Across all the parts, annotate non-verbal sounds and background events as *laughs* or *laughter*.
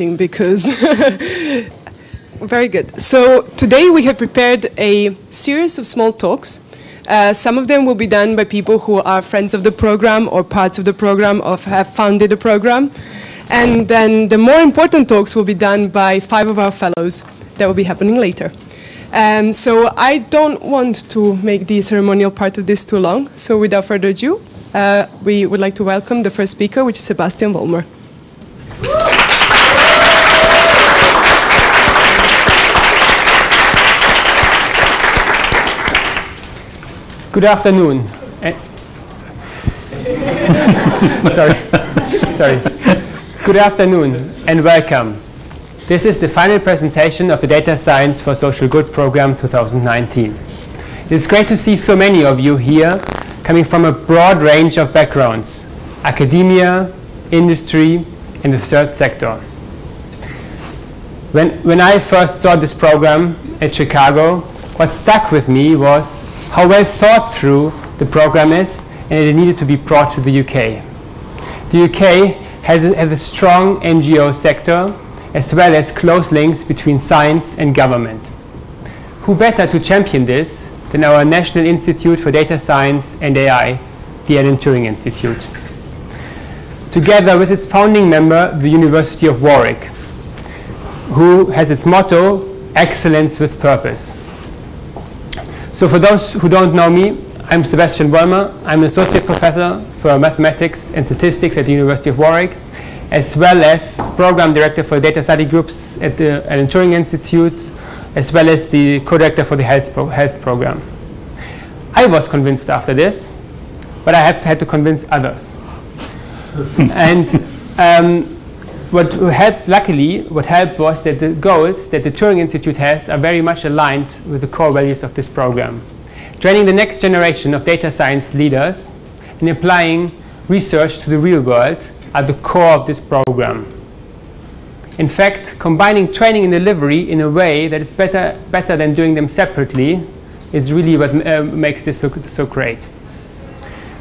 exciting because *laughs* very good. So today we have prepared a series of small talks. Uh, some of them will be done by people who are friends of the program or parts of the program or have founded the program. And then the more important talks will be done by five of our fellows that will be happening later. Um, so I don't want to make the ceremonial part of this too long. So without further ado, uh, we would like to welcome the first speaker, which is Sebastian Vollmer. Good afternoon. Eh, *laughs* sorry. Sorry. Good afternoon and welcome. This is the final presentation of the Data Science for Social Good program 2019. It's great to see so many of you here coming from a broad range of backgrounds, academia, industry, and the third sector. When, when I first saw this program at Chicago, what stuck with me was how well thought through the program is and it needed to be brought to the UK. The UK has a, has a strong NGO sector as well as close links between science and government. Who better to champion this than our National Institute for Data Science and AI, the Alan Turing Institute, together with its founding member, the University of Warwick, who has its motto, Excellence with Purpose. So for those who don't know me, I'm Sebastian Vollmer. I'm an associate professor for mathematics and statistics at the University of Warwick, as well as program director for data study groups at the Alan Turing Institute, as well as the co-director for the health, pro health program. I was convinced after this, but I have had to convince others. *laughs* and um, what helped, luckily, what helped was that the goals that the Turing Institute has are very much aligned with the core values of this program. Training the next generation of data science leaders and applying research to the real world are the core of this program. In fact, combining training and delivery in a way that is better, better than doing them separately is really what uh, makes this so, so great.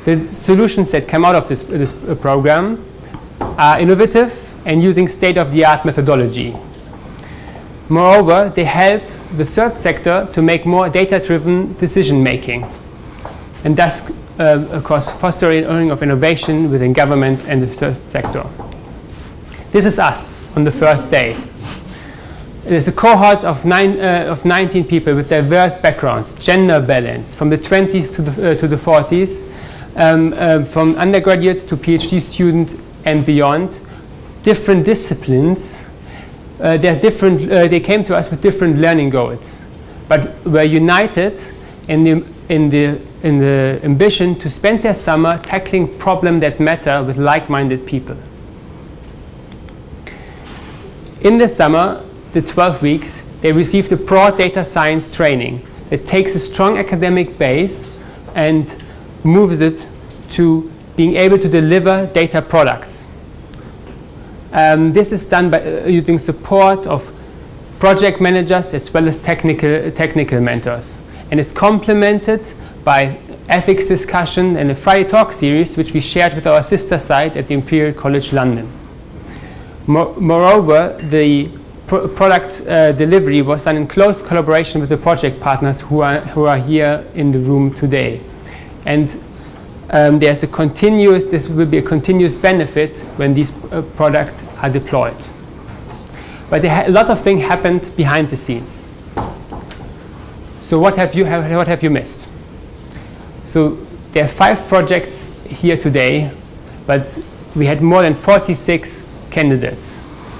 The solutions that come out of this, this uh, program are innovative and using state-of-the-art methodology. Moreover, they help the third sector to make more data-driven decision-making, and thus, uh, of course, fostering earning of innovation within government and the third sector. This is us on the first day. There's a cohort of, nine, uh, of 19 people with diverse backgrounds, gender balance, from the 20s to the, uh, to the 40s, um, uh, from undergraduate to PhD student and beyond, different disciplines, uh, they're different, uh, they came to us with different learning goals, but were united in the, in, the, in the ambition to spend their summer tackling problems that matter with like-minded people. In the summer, the 12 weeks, they received a broad data science training that takes a strong academic base and moves it to being able to deliver data products. Um, this is done by uh, using support of project managers as well as technical, technical mentors. And it's complemented by ethics discussion and a Friday talk series which we shared with our sister site at the Imperial College London. Mo moreover, the pro product uh, delivery was done in close collaboration with the project partners who are, who are here in the room today. And um, there's a continuous, this will be a continuous benefit when these uh, products are deployed. But a lot of things happened behind the scenes. So what have you, have, what have you missed? So there are five projects here today, but we had more than 46 candidates.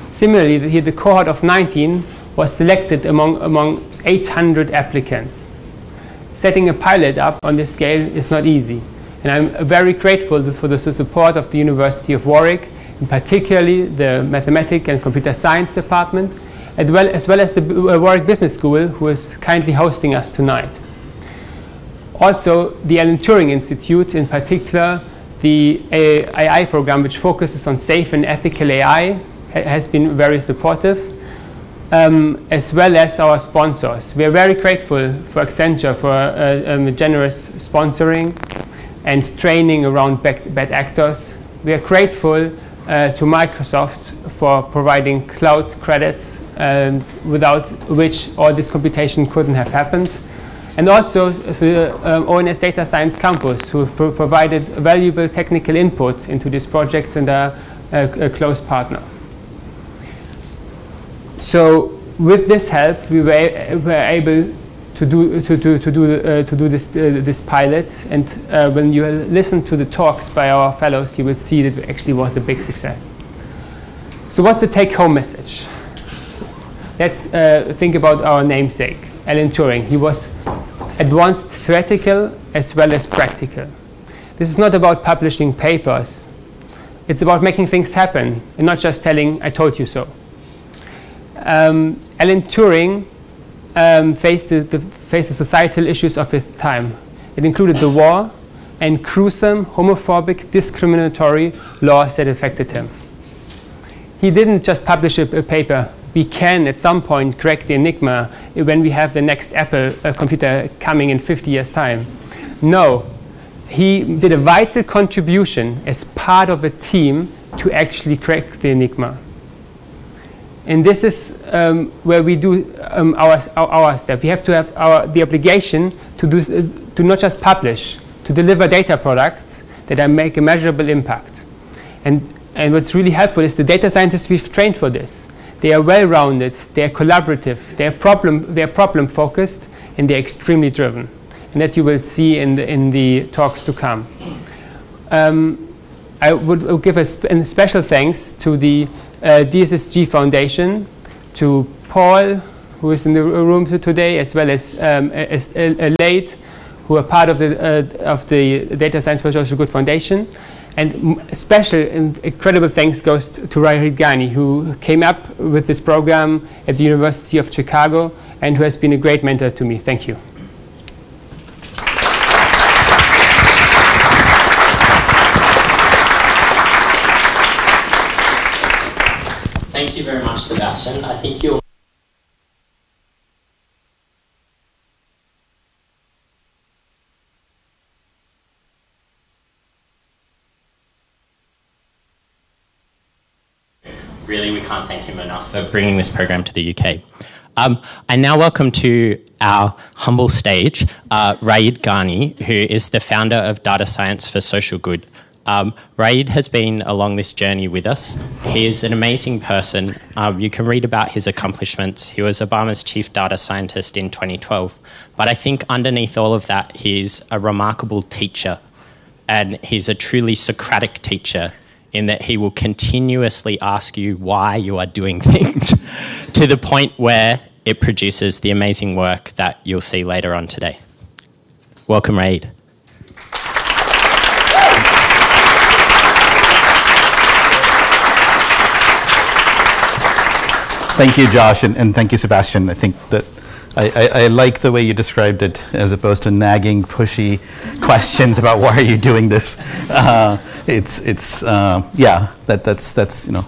Similarly, here the cohort of 19 was selected among, among 800 applicants. Setting a pilot up on this scale is not easy. And I'm very grateful for the support of the University of Warwick, and particularly the Mathematics and Computer Science Department, as well as, well as the uh, Warwick Business School, who is kindly hosting us tonight. Also, the Alan Turing Institute, in particular, the AI program, which focuses on safe and ethical AI, ha has been very supportive, um, as well as our sponsors. We are very grateful for Accenture for uh, um, generous sponsoring and training around bad, bad actors. We are grateful uh, to Microsoft for providing cloud credits, um, without which all this computation couldn't have happened. And also to the ONS Data Science Campus, who have pro provided valuable technical input into this project and are a, a close partner. So with this help, we were, were able to do to, to, to do uh, to do this uh, this pilot. And uh, when you listen to the talks by our fellows, you will see that it actually was a big success. So what's the take-home message? Let's uh, think about our namesake, Alan Turing. He was advanced theoretical as well as practical. This is not about publishing papers. It's about making things happen and not just telling, I told you so. Um, Alan Turing um, faced, the, the, faced the societal issues of his time. It included the war and gruesome, homophobic, discriminatory laws that affected him. He didn't just publish a, a paper. We can, at some point, crack the enigma when we have the next Apple uh, computer coming in 50 years' time. No, he did a vital contribution as part of a team to actually crack the enigma. And this is um, where we do um, our, our, step. We have to have our, the obligation to, do, uh, to not just publish, to deliver data products that make a measurable impact. And, and what's really helpful is the data scientists we've trained for this. They are well-rounded, they are collaborative, they are problem, they are problem-focused, and they're extremely driven. And that you will see in the, in the talks to come. Um, I would give a, sp a special thanks to the uh, DSSG Foundation, to Paul, who is in the room today, as well as, um, as uh, Late, who are part of the, uh, of the Data Science for Social Good Foundation. And special and incredible thanks goes to, to Rayid Ghani, who came up with this program at the University of Chicago and who has been a great mentor to me. Thank you. Thank you very much, Sebastian. I think you'll Really, we can't thank him enough for bringing this program to the UK. Um, I now welcome to our humble stage uh, Rayid Ghani, who is the founder of Data Science for Social Good, um, Rayid has been along this journey with us. He is an amazing person. Um, you can read about his accomplishments. He was Obama's chief data scientist in 2012. But I think underneath all of that, he's a remarkable teacher. And he's a truly Socratic teacher in that he will continuously ask you why you are doing *laughs* things to the point where it produces the amazing work that you'll see later on today. Welcome, Rayid. Thank you, Josh, and, and thank you, Sebastian. I think that I, I, I, like the way you described it as opposed to nagging, pushy questions about why are you doing this. Uh, it's, it's uh, yeah, that, that's, that's, you know,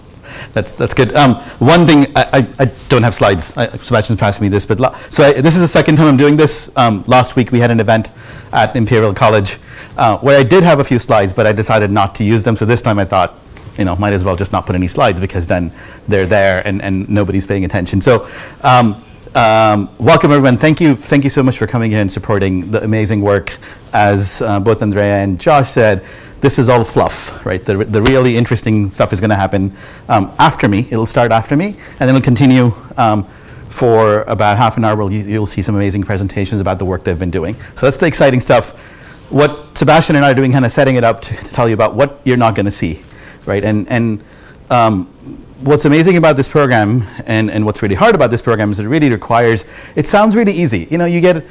that's, that's good. Um, one thing, I, I, I, don't have slides. I, Sebastian's passed me this, but so this is the second time I'm doing this. Um, last week we had an event at Imperial College uh, where I did have a few slides, but I decided not to use them. So this time I thought, you know, might as well just not put any slides because then they're there and, and nobody's paying attention. So um, um, welcome everyone. Thank you, thank you so much for coming here and supporting the amazing work. As uh, both Andrea and Josh said, this is all fluff, right? The, the really interesting stuff is going to happen um, after me. It'll start after me, and then it'll continue um, for about half an hour. Where you, will see some amazing presentations about the work they've been doing. So that's the exciting stuff. What Sebastian and I are doing, kind of setting it up to, to tell you about what you're not going to see right? And, and um, what's amazing about this program and, and what's really hard about this program is it really requires, it sounds really easy. You know, you get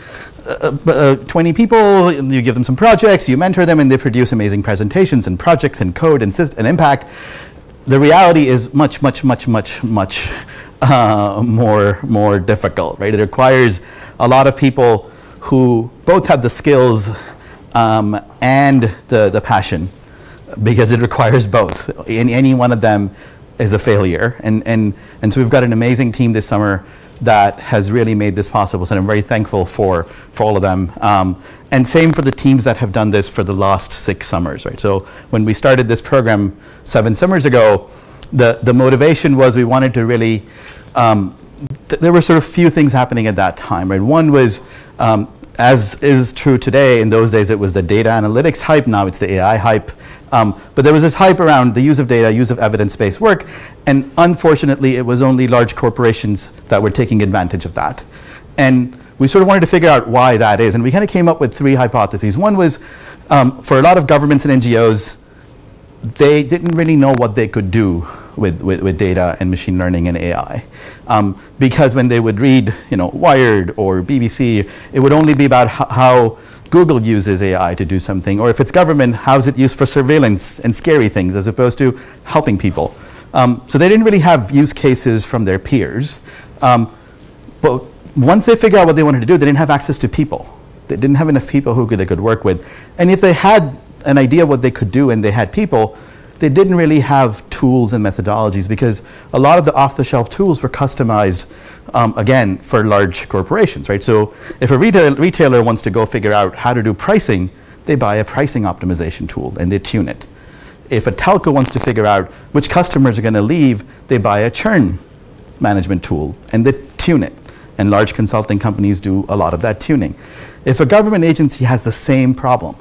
uh, uh, 20 people, you give them some projects, you mentor them, and they produce amazing presentations and projects and code and, and impact. The reality is much, much, much, much, much *laughs* uh, more, more difficult, right? It requires a lot of people who both have the skills um, and the, the passion because it requires both. In any one of them is a failure. And, and, and so we've got an amazing team this summer that has really made this possible. So I'm very thankful for, for all of them. Um, and same for the teams that have done this for the last six summers, right? So when we started this program seven summers ago, the, the motivation was we wanted to really, um, th- there were sort of few things happening at that time, right? One was, um, as is true today, in those days it was the data analytics hype, now it's the AI hype. Um, but there was this hype around the use of data, use of evidence-based work, and unfortunately it was only large corporations that were taking advantage of that. And we sort of wanted to figure out why that is, and we kind of came up with three hypotheses. One was, um, for a lot of governments and NGOs, they didn't really know what they could do with, with, with data and machine learning and AI. Um, because when they would read, you know, Wired or BBC, it would only be about ho- how Google uses AI to do something, or if it's government, how's it used for surveillance and scary things as opposed to helping people. Um, so they didn't really have use cases from their peers. Um, but once they figured out what they wanted to do, they didn't have access to people. They didn't have enough people who they could work with. And if they had an idea what they could do and they had people, they didn't really have tools and methodologies because a lot of the off-the-shelf tools were customized, um, again, for large corporations, right? So if a retail, retailer wants to go figure out how to do pricing, they buy a pricing optimization tool and they tune it. If a telco wants to figure out which customers are going to leave, they buy a churn management tool and they tune it. And large consulting companies do a lot of that tuning. If a government agency has the same problem,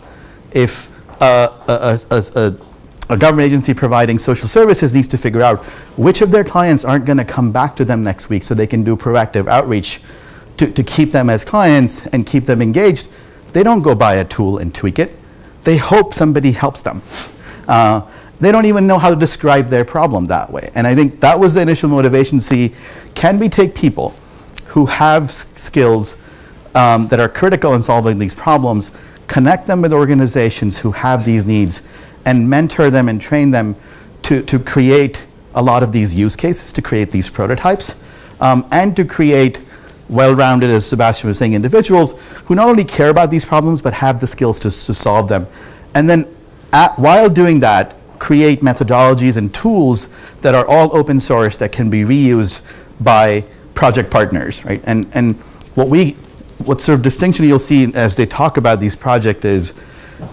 if a, a, a, a government agency providing social services needs to figure out which of their clients aren't going to come back to them next week so they can do proactive outreach to, to keep them as clients and keep them engaged, they don't go buy a tool and tweak it. They hope somebody helps them. Uh, they don't even know how to describe their problem that way. And I think that was the initial motivation. See, can we take people who have skills um, that are critical in solving these problems, connect them with organizations who have these needs, and mentor them and train them to, to create a lot of these use cases, to create these prototypes, um, and to create well rounded, as Sebastian was saying, individuals who not only care about these problems but have the skills to, to solve them. And then, at, while doing that, create methodologies and tools that are all open source that can be reused by project partners, right? And, and what we, what sort of distinction you'll see as they talk about these projects is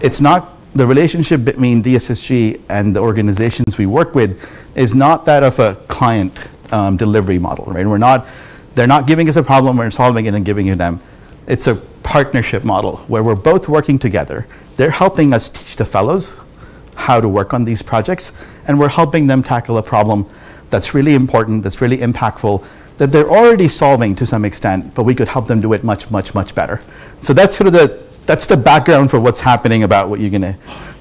it's not the relationship between DSSG and the organizations we work with is not that of a client um, delivery model, right? We're not, they're not giving us a problem, we're solving it and giving it them. It's a partnership model where we're both working together. They're helping us teach the fellows how to work on these projects, and we're helping them tackle a problem that's really important, that's really impactful, that they're already solving to some extent, but we could help them do it much, much, much better. So that's sort of the that's the background for what's happening about what you're gonna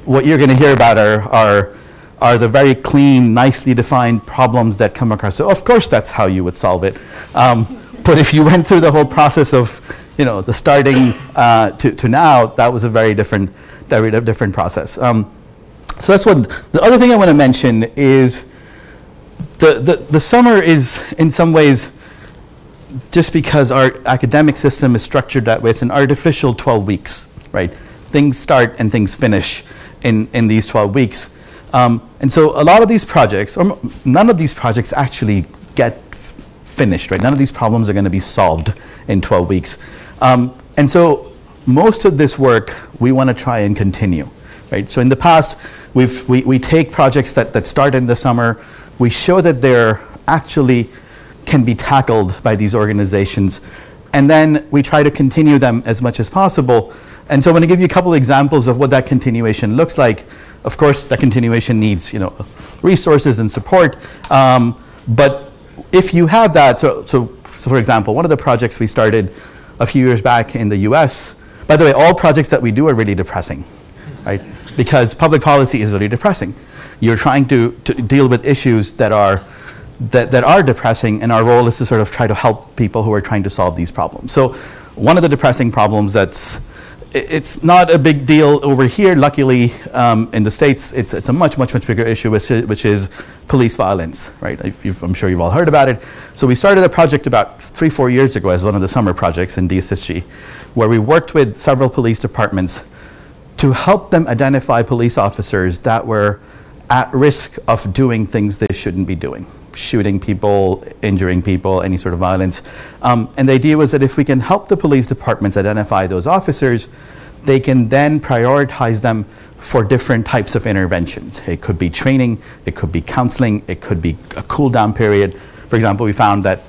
what you're gonna hear about are are are the very clean, nicely defined problems that come across. So of course that's how you would solve it. Um, but if you went through the whole process of you know the starting uh, to, to now, that was a very different very different process. Um, so that's what the other thing I want to mention is the, the, the summer is in some ways just because our academic system is structured that way, it's an artificial 12 weeks, right? Things start and things finish in, in these 12 weeks. Um, and so a lot of these projects, or none of these projects actually get finished, right? None of these problems are going to be solved in 12 weeks. Um, and so most of this work we want to try and continue, right? So in the past, we've, we, we take projects that, that start in the summer, we show that they're actually can be tackled by these organizations. And then we try to continue them as much as possible. And so I'm going to give you a couple examples of what that continuation looks like. Of course, that continuation needs you know, resources and support. Um, but if you have that, so, so, so for example, one of the projects we started a few years back in the US, by the way, all projects that we do are really depressing, right? Because public policy is really depressing. You're trying to, to deal with issues that are that, that are depressing, and our role is to sort of try to help people who are trying to solve these problems. So, one of the depressing problems that's it's not a big deal over here. Luckily, um, in the states, it's, it's a much, much, much bigger issue, which is, which is police violence. Right? I'm sure you've all heard about it. So we started a project about three, four years ago as one of the summer projects in DSSG, where we worked with several police departments to help them identify police officers that were at risk of doing things they shouldn't be doing shooting people, injuring people, any sort of violence. Um, and the idea was that if we can help the police departments identify those officers, they can then prioritize them for different types of interventions. It could be training, it could be counseling, it could be a cool down period. For example, we found that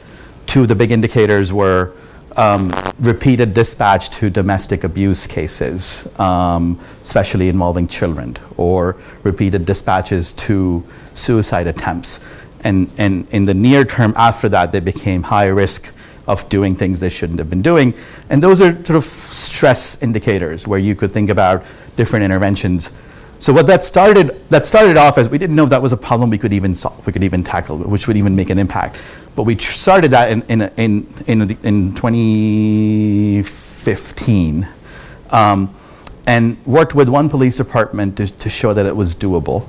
two of the big indicators were um, repeated dispatch to domestic abuse cases, um, especially involving children, or repeated dispatches to suicide attempts. And, and in the near term after that, they became high risk of doing things they shouldn't have been doing. And those are sort of stress indicators where you could think about different interventions. So what that started, that started off as we didn't know if that was a problem we could even solve, we could even tackle, which would even make an impact. But we started that in, in, in, in, in 2015 um, and worked with one police department to, to show that it was doable.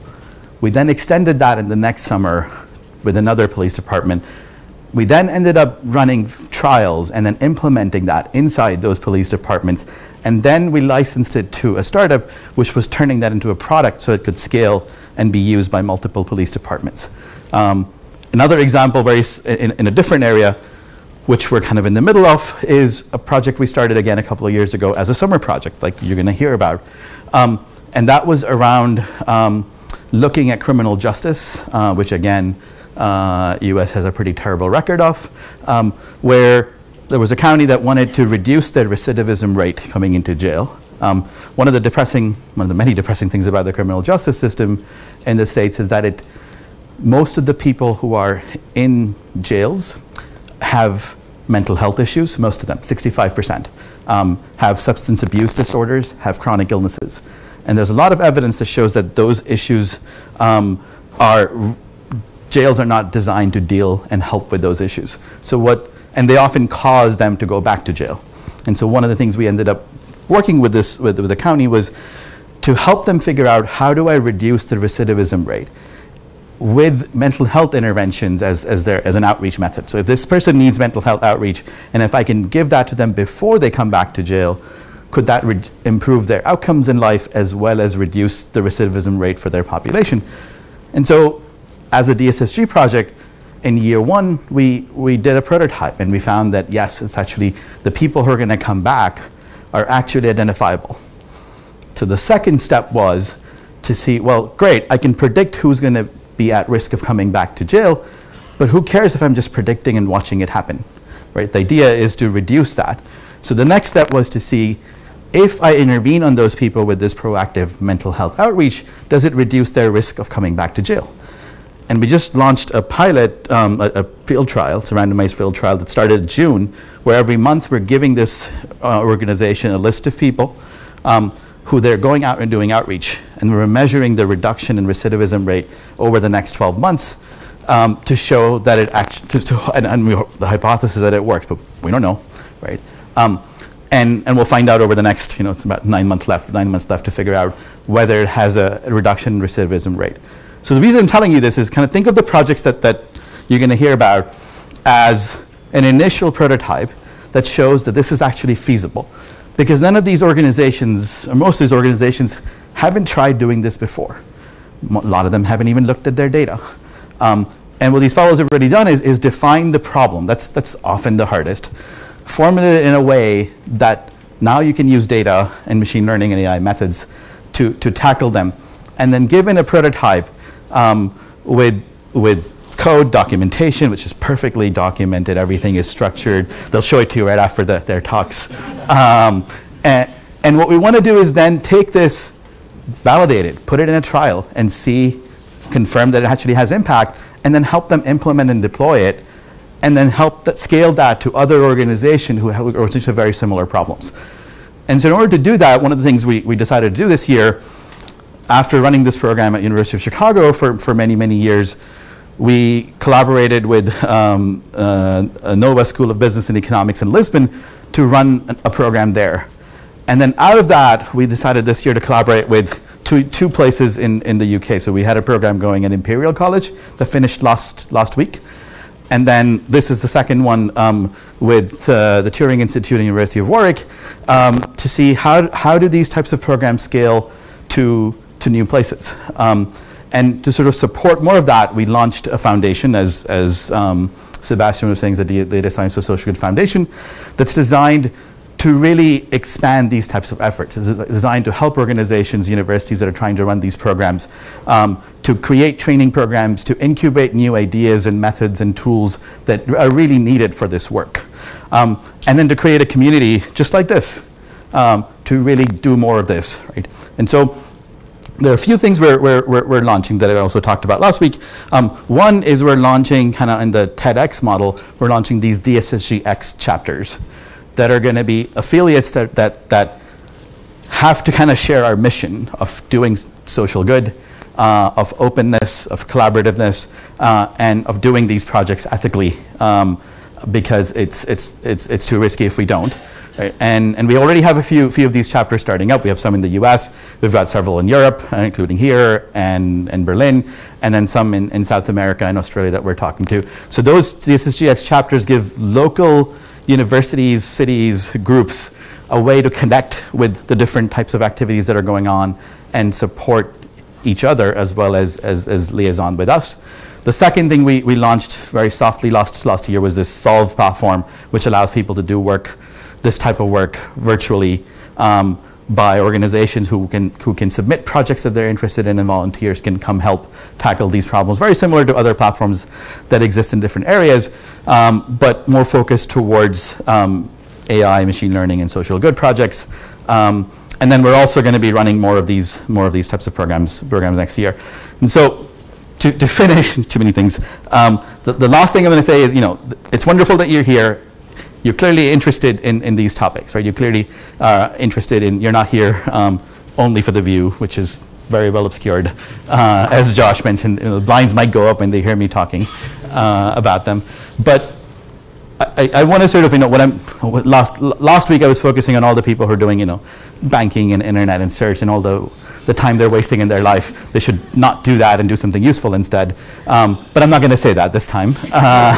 We then extended that in the next summer with another police department. We then ended up running trials and then implementing that inside those police departments. And then we licensed it to a startup, which was turning that into a product so it could scale and be used by multiple police departments. Um, Another example, very in, in, a different area, which we're kind of in the middle of, is a project we started again a couple of years ago as a summer project, like you're going to hear about. Um, and that was around um, looking at criminal justice, uh, which again, uh, U.S. has a pretty terrible record of, um, where there was a county that wanted to reduce their recidivism rate coming into jail. Um, one of the depressing, one of the many depressing things about the criminal justice system in the states is that it most of the people who are in jails have mental health issues, most of them, 65%, um, have substance abuse disorders, have chronic illnesses. And there's a lot of evidence that shows that those issues um, are, jails are not designed to deal and help with those issues. So what, and they often cause them to go back to jail. And so one of the things we ended up working with this, with, with the county was to help them figure out how do I reduce the recidivism rate? with mental health interventions as, as, their, as an outreach method. So if this person needs mental health outreach, and if I can give that to them before they come back to jail, could that improve their outcomes in life as well as reduce the recidivism rate for their population? And so, as a DSSG project, in year one, we, we did a prototype and we found that yes, it's actually the people who are going to come back are actually identifiable. So the second step was to see, well, great, I can predict who's going to be at risk of coming back to jail. But who cares if I'm just predicting and watching it happen? Right? The idea is to reduce that. So the next step was to see if I intervene on those people with this proactive mental health outreach, does it reduce their risk of coming back to jail? And we just launched a pilot, um, a, a, field trial, it's a randomized field trial that started in June, where every month we're giving this uh, organization a list of people um, who they're going out and doing outreach. And we're measuring the reduction in recidivism rate over the next 12 months um, to show that it actually, and, and we, the hypothesis that it works, but we don't know, right? Um, and, and we'll find out over the next, you know, it's about nine months left, nine months left to figure out whether it has a, a reduction in recidivism rate. So the reason I'm telling you this is kind of think of the projects that, that you're going to hear about as an initial prototype that shows that this is actually feasible because none of these organizations, or most of these organizations, haven't tried doing this before. A lot of them haven't even looked at their data. Um, and what these fellows have already done is, is define the problem. That's, that's often the hardest. Formulate it in a way that now you can use data and machine learning and AI methods to, to tackle them. And then given a prototype um, with, with code documentation, which is perfectly documented. Everything is structured. They'll show it to you right after the, their talks. Um, and, and what we want to do is then take this, validate it, put it in a trial, and see, confirm that it actually has impact, and then help them implement and deploy it, and then help that, scale that to other organizations who have, have very similar problems. And so in order to do that, one of the things we, we decided to do this year, after running this program at University of Chicago for, for many, many years, we collaborated with um, uh, Nova School of Business and Economics in Lisbon to run a program there. And then out of that, we decided this year to collaborate with two, two places in, in the UK. So we had a program going at Imperial College that finished last, last week. And then this is the second one um, with uh, the Turing Institute and University of Warwick um, to see how, how do these types of programs scale to, to new places. Um, and to sort of support more of that, we launched a foundation, as, as um, Sebastian was saying, the Data Science for Social Good Foundation, that's designed to really expand these types of efforts. It's designed to help organizations, universities that are trying to run these programs, um, to create training programs, to incubate new ideas and methods and tools that are really needed for this work. Um, and then to create a community just like this, um, to really do more of this, right? And so there are a few things we're, we're, we're, launching that I also talked about last week. Um, one is we're launching, kind of in the TEDx model, we're launching these DSSGX chapters that are going to be affiliates that, that, that have to kind of share our mission of doing social good, uh, of openness, of collaborativeness, uh, and of doing these projects ethically um, because it's, it's, it's, it's too risky if we don't. Right? And, and we already have a few, few of these chapters starting up. We have some in the US, we've got several in Europe, uh, including here and, and Berlin, and then some in, in South America and Australia that we're talking to. So those DSSGX chapters give local universities, cities, groups a way to connect with the different types of activities that are going on and support each other as well as, as, as liaison with us. The second thing we, we launched very softly last, last year was this Solve platform, which allows people to do work, this type of work virtually um, by organizations who can, who can submit projects that they're interested in and volunteers can come help tackle these problems. Very similar to other platforms that exist in different areas, um, but more focused towards um, AI, machine learning, and social good projects. Um, and then we're also going to be running more of these, more of these types of programs, programs next year. And so to, to *laughs* finish, too many things, um, the, the last thing I'm going to say is, you know, it's wonderful that you're here you're clearly interested in, in these topics, right? You're clearly uh, interested in, you're not here um, only for the view, which is very well obscured. Uh, as Josh mentioned, you know, the blinds might go up when they hear me talking uh, about them. But I, I want to sort of, you know, what I'm, last, last week I was focusing on all the people who are doing, you know, banking and internet and search and all the, the time they're wasting in their life. They should not do that and do something useful instead. Um, but I'm not going to say that this time. Uh,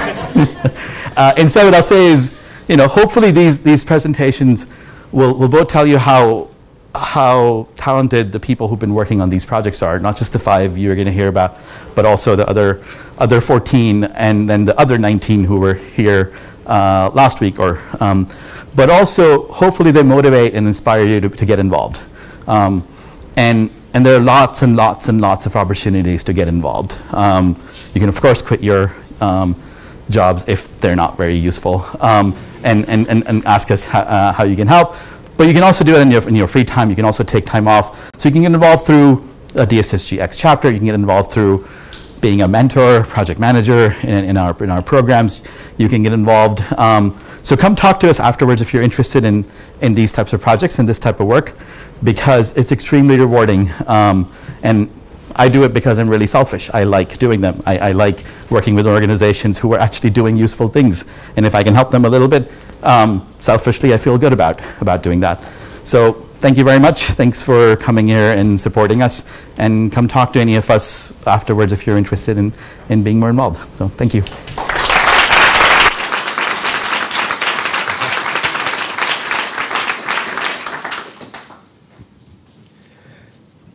*laughs* uh, instead, what I'll say is, you know, hopefully these, these presentations will, will both tell you how, how talented the people who've been working on these projects are, not just the five you're going to hear about, but also the other, other 14 and then the other 19 who were here uh, last week. Or, um, but also, hopefully they motivate and inspire you to, to get involved. Um, and, and there are lots and lots and lots of opportunities to get involved. Um, you can, of course, quit your um, jobs if they're not very useful. Um, and, and, and, and ask us how, uh, how you can help. But you can also do it in your, in your free time. You can also take time off. So you can get involved through a DSSGX chapter. You can get involved through being a mentor, project manager in, in, our, in our programs. You can get involved. Um, so come talk to us afterwards if you're interested in, in these types of projects and this type of work because it's extremely rewarding. Um, and I do it because I'm really selfish. I like doing them. I, I, like working with organizations who are actually doing useful things. And if I can help them a little bit, um, selfishly, I feel good about, about doing that. So thank you very much. Thanks for coming here and supporting us. And come talk to any of us afterwards if you're interested in, in being more involved. So thank you.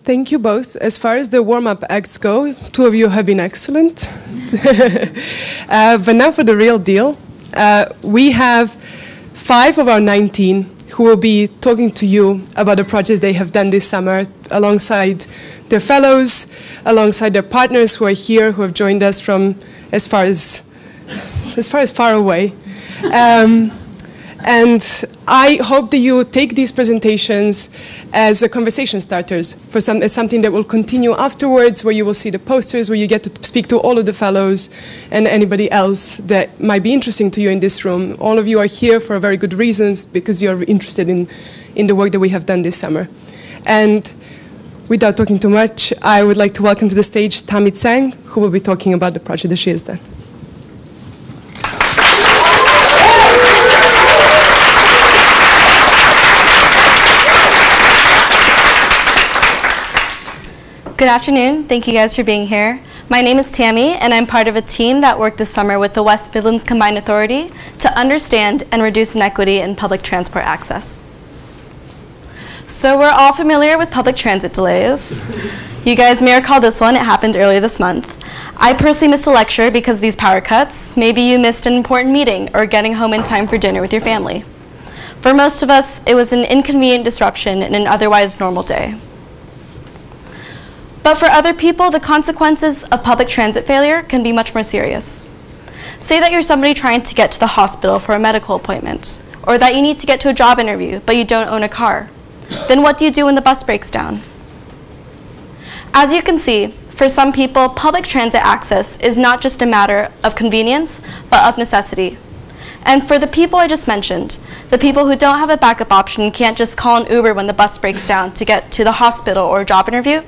Thank you both. As far as the warm-up acts go, two of you have been excellent. *laughs* uh, but now for the real deal. Uh, we have five of our 19 who will be talking to you about the projects they have done this summer alongside their fellows, alongside their partners who are here, who have joined us from as far as, as far as far away. Um, and I hope that you take these presentations as a conversation starters for some, as something that will continue afterwards, where you will see the posters, where you get to speak to all of the fellows and anybody else that might be interesting to you in this room. All of you are here for very good reasons because you are interested in, in the work that we have done this summer. And without talking too much, I would like to welcome to the stage Tammy Tsang, who will be talking about the project that she has done. Good afternoon. Thank you guys for being here. My name is Tammy, and I'm part of a team that worked this summer with the West Midlands Combined Authority to understand and reduce inequity in public transport access. So we're all familiar with public transit delays. You guys may recall this one. It happened earlier this month. I personally missed a lecture because of these power cuts. Maybe you missed an important meeting or getting home in time for dinner with your family. For most of us, it was an inconvenient disruption in an otherwise normal day. But for other people, the consequences of public transit failure can be much more serious. Say that you're somebody trying to get to the hospital for a medical appointment, or that you need to get to a job interview, but you don't own a car. Then what do you do when the bus breaks down? As you can see, for some people, public transit access is not just a matter of convenience, but of necessity. And for the people I just mentioned, the people who don't have a backup option can't just call an Uber when the bus breaks down to get to the hospital or a job interview,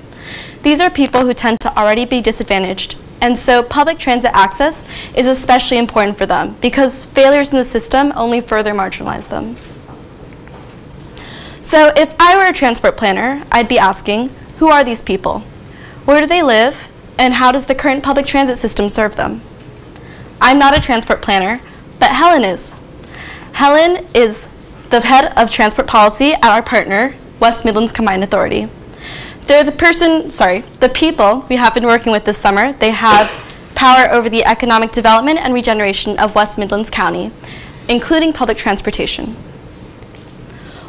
these are people who tend to already be disadvantaged. And so public transit access is especially important for them because failures in the system only further marginalize them. So if I were a transport planner, I'd be asking, who are these people? Where do they live? And how does the current public transit system serve them? I'm not a transport planner, but Helen is. Helen is the head of transport policy at our partner, West Midlands Combined Authority. They're the person, sorry, the people we have been working with this summer. They have power over the economic development and regeneration of West Midlands County, including public transportation.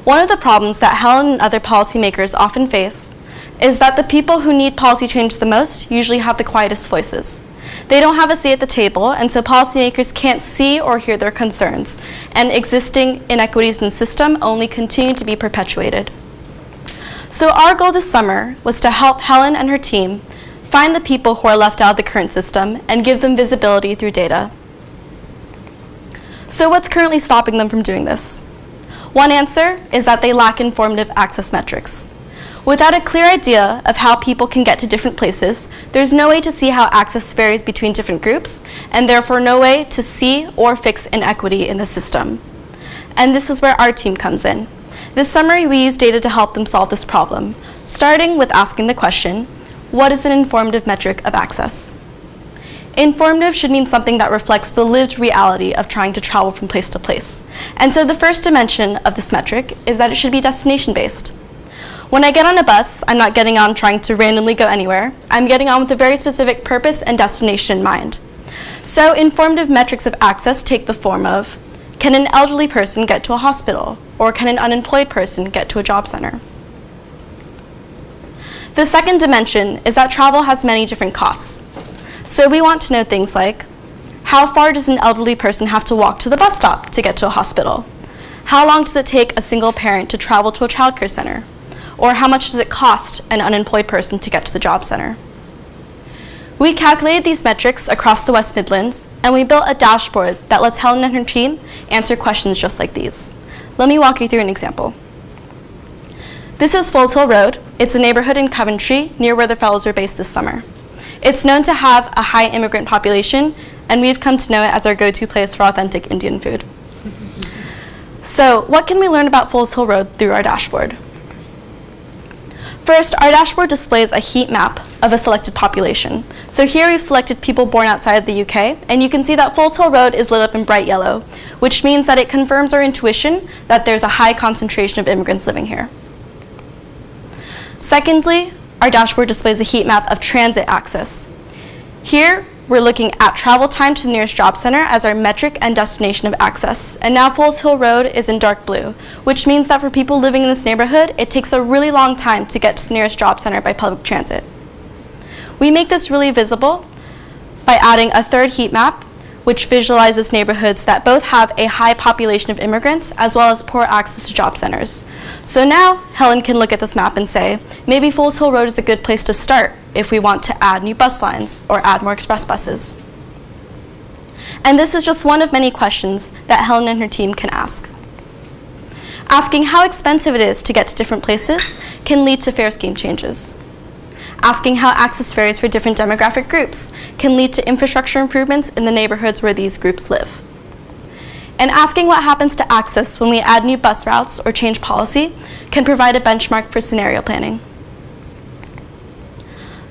One of the problems that Helen and other policymakers often face is that the people who need policy change the most usually have the quietest voices. They don't have a seat at the table, and so policymakers can't see or hear their concerns, and existing inequities in the system only continue to be perpetuated. So our goal this summer was to help Helen and her team find the people who are left out of the current system and give them visibility through data. So what's currently stopping them from doing this? One answer is that they lack informative access metrics. Without a clear idea of how people can get to different places, there's no way to see how access varies between different groups, and therefore no way to see or fix inequity in the system. And this is where our team comes in. This summary, we use data to help them solve this problem, starting with asking the question, what is an informative metric of access? Informative should mean something that reflects the lived reality of trying to travel from place to place. And so the first dimension of this metric is that it should be destination-based. When I get on a bus, I'm not getting on trying to randomly go anywhere. I'm getting on with a very specific purpose and destination in mind. So informative metrics of access take the form of, can an elderly person get to a hospital? Or can an unemployed person get to a job center? The second dimension is that travel has many different costs. So we want to know things like, how far does an elderly person have to walk to the bus stop to get to a hospital? How long does it take a single parent to travel to a childcare center? Or how much does it cost an unemployed person to get to the job center? We calculated these metrics across the West Midlands, and we built a dashboard that lets Helen and her team answer questions just like these. Let me walk you through an example. This is Foleshill Road. It's a neighborhood in Coventry near where the fellows were based this summer. It's known to have a high immigrant population, and we've come to know it as our go-to place for authentic Indian food. *laughs* so what can we learn about Foleshill Road through our dashboard? First, our dashboard displays a heat map of a selected population. So here we've selected people born outside of the UK, and you can see that Foleshill Road is lit up in bright yellow, which means that it confirms our intuition that there's a high concentration of immigrants living here. Secondly, our dashboard displays a heat map of transit access. Here, we're looking at travel time to the nearest job center as our metric and destination of access. And now Foleshill Road is in dark blue, which means that for people living in this neighborhood, it takes a really long time to get to the nearest job center by public transit. We make this really visible by adding a third heat map, which visualizes neighborhoods that both have a high population of immigrants as well as poor access to job centers. So now Helen can look at this map and say, maybe Foleshill Road is a good place to start if we want to add new bus lines or add more express buses. And this is just one of many questions that Helen and her team can ask. Asking how expensive it is to get to different places can lead to fare scheme changes. Asking how access varies for different demographic groups can lead to infrastructure improvements in the neighborhoods where these groups live. And asking what happens to access when we add new bus routes or change policy can provide a benchmark for scenario planning.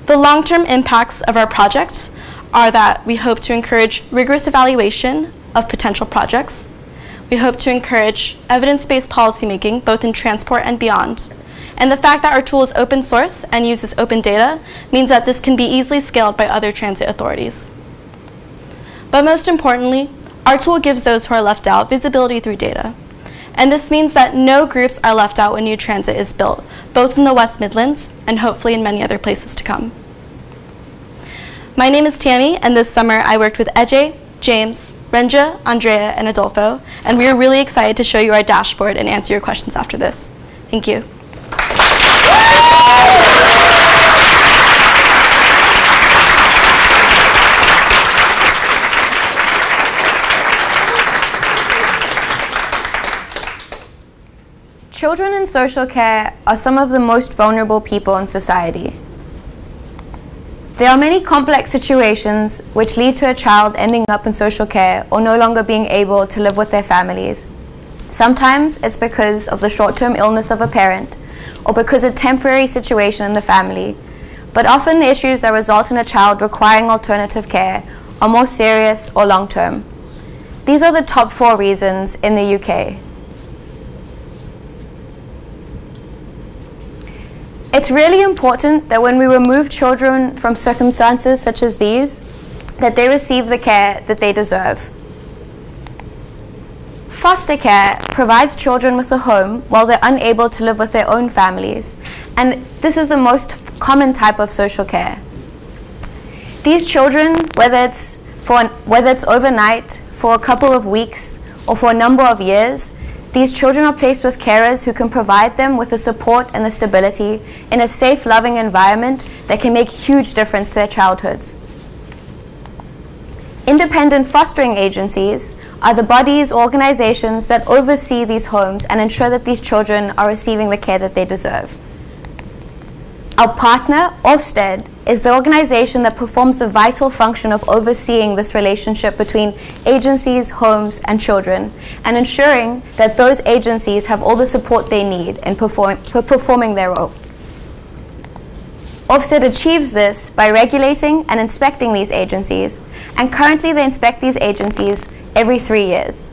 The long-term impacts of our project are that we hope to encourage rigorous evaluation of potential projects. We hope to encourage evidence-based policymaking, both in transport and beyond. And the fact that our tool is open source and uses open data means that this can be easily scaled by other transit authorities. But most importantly, our tool gives those who are left out visibility through data. And this means that no groups are left out when new transit is built, both in the West Midlands and hopefully in many other places to come. My name is Tammy, and this summer I worked with Ej, James, Renja, Andrea, and Adolfo, and we are really excited to show you our dashboard and answer your questions after this. Thank you. Children in social care are some of the most vulnerable people in society. There are many complex situations which lead to a child ending up in social care or no longer being able to live with their families. Sometimes it's because of the short term illness of a parent or because of a temporary situation in the family, but often the issues that result in a child requiring alternative care are more serious or long term. These are the top four reasons in the UK. It's really important that when we remove children from circumstances such as these, that they receive the care that they deserve. Foster care provides children with a home while they're unable to live with their own families, and this is the most common type of social care. These children, whether it's, for, whether it's overnight, for a couple of weeks, or for a number of years, these children are placed with carers who can provide them with the support and the stability in a safe, loving environment that can make a huge difference to their childhoods. Independent fostering agencies are the bodies, organizations that oversee these homes and ensure that these children are receiving the care that they deserve. Our partner, Ofsted, is the organization that performs the vital function of overseeing this relationship between agencies, homes, and children, and ensuring that those agencies have all the support they need in perform performing their role. Ofsted achieves this by regulating and inspecting these agencies, and currently they inspect these agencies every three years.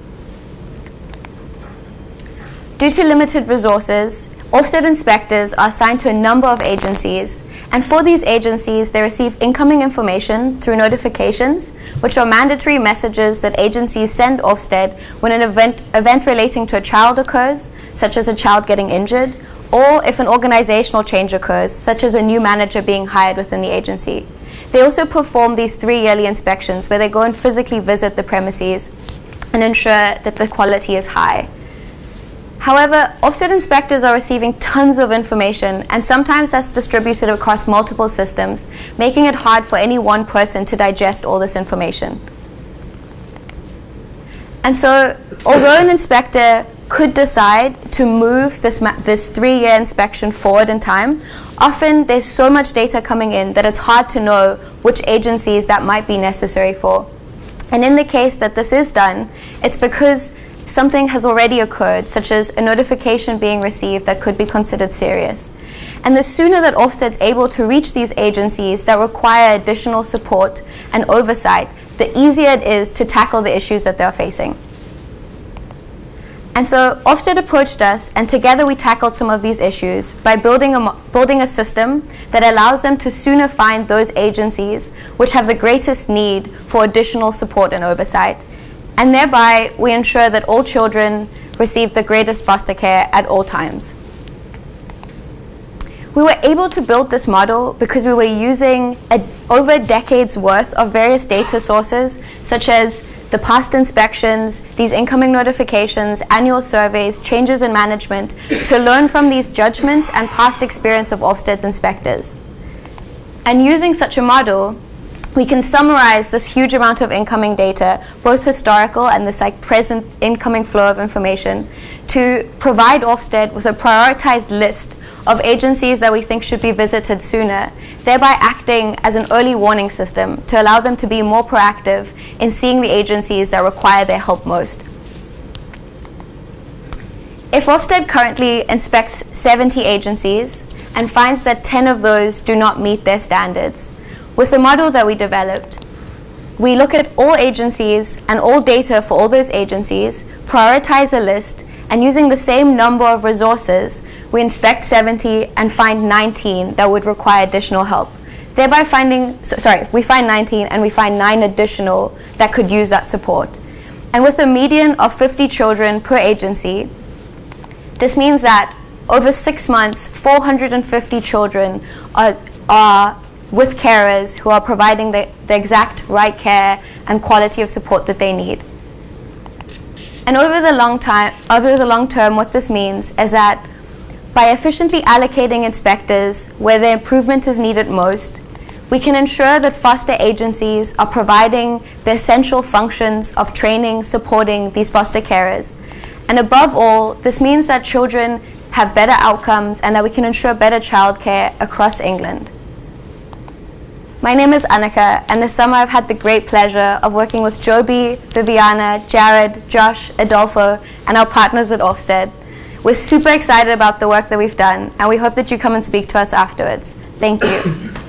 Due to limited resources, Ofsted inspectors are assigned to a number of agencies, and for these agencies, they receive incoming information through notifications, which are mandatory messages that agencies send Ofsted when an event, event relating to a child occurs, such as a child getting injured, or if an organizational change occurs, such as a new manager being hired within the agency. They also perform these three yearly inspections where they go and physically visit the premises and ensure that the quality is high. However, Ofsted inspectors are receiving tons of information, and sometimes that's distributed across multiple systems, making it hard for any one person to digest all this information. And so, although an inspector could decide to move this, this three year inspection forward in time, often there's so much data coming in that it's hard to know which agencies that might be necessary for. And in the case that this is done, it's because something has already occurred, such as a notification being received that could be considered serious. And the sooner that Ofsted's able to reach these agencies that require additional support and oversight, the easier it is to tackle the issues that they're facing. And so Ofsted approached us, and together we tackled some of these issues by building a, building a system that allows them to sooner find those agencies which have the greatest need for additional support and oversight and thereby we ensure that all children receive the greatest foster care at all times. We were able to build this model because we were using a, over decades worth of various data sources, such as the past inspections, these incoming notifications, annual surveys, changes in management, to learn from these judgments and past experience of Ofsted's inspectors. And using such a model, we can summarize this huge amount of incoming data, both historical and this like present incoming flow of information, to provide Ofsted with a prioritized list of agencies that we think should be visited sooner, thereby acting as an early warning system to allow them to be more proactive in seeing the agencies that require their help most. If Ofsted currently inspects 70 agencies and finds that 10 of those do not meet their standards, with the model that we developed, we look at all agencies and all data for all those agencies, prioritize a list, and using the same number of resources, we inspect 70 and find 19 that would require additional help. Thereby finding, so, sorry, we find 19 and we find 9 additional that could use that support. And with a median of 50 children per agency, This means that over six months, 450 children are, are with carers who are providing the, the exact right care and quality of support that they need. And over the long time, over the long term, what this means is that by efficiently allocating inspectors where the improvement is needed most, we can ensure that foster agencies are providing the essential functions of training, supporting these foster carers. And above all, this means that children have better outcomes and that we can ensure better childcare across England. My name is Annika, and this summer I've had the great pleasure of working with Joby, Viviana, Jared, Josh, Adolfo, and our partners at Ofsted. We're super excited about the work that we've done, and we hope that you come and speak to us afterwards. Thank you. *coughs*